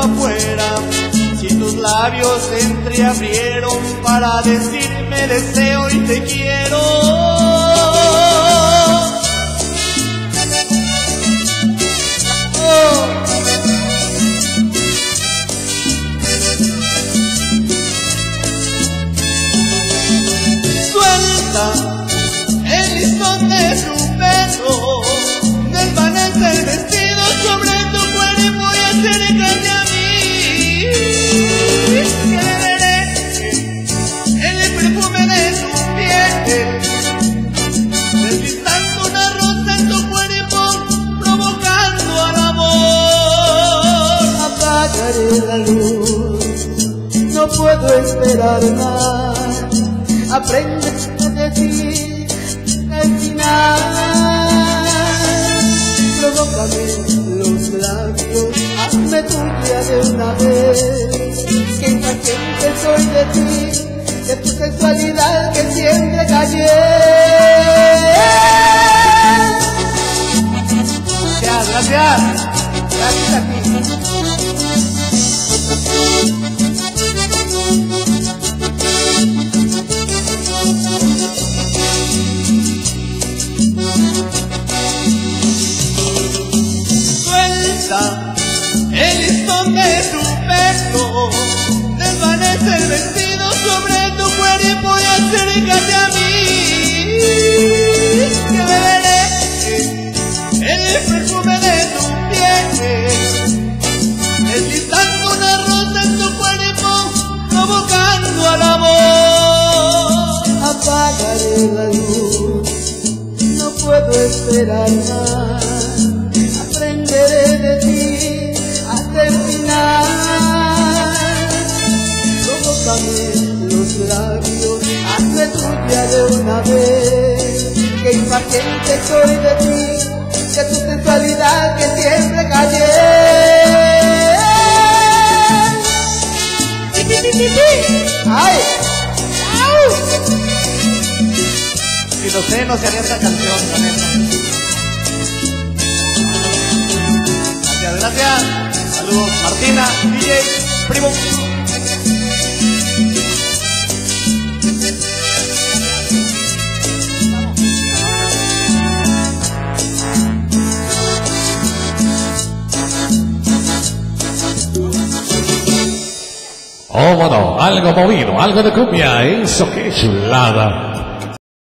afuera, si tus labios se entreabrieron para decirme deseo y te quiero. No puedo esperar más. Aprende a decir el final. Provócame los labios, hazme tuya de una vez. Que impaciente soy de ti, de tu sexualidad que siempre callé. Apagaré la luz, no puedo esperar más. Aprenderé de ti hasta el final. Provócame los labios, hazme tuya de una vez. Que impaciente soy de ti, de tu sensualidad que siempre callé. Si lo sé, no se haría esta canción. Gracias, gracias. Saludos, Martina, DJ, primo. Oh, bueno, algo movido, algo de cumbia, eso qué chulada.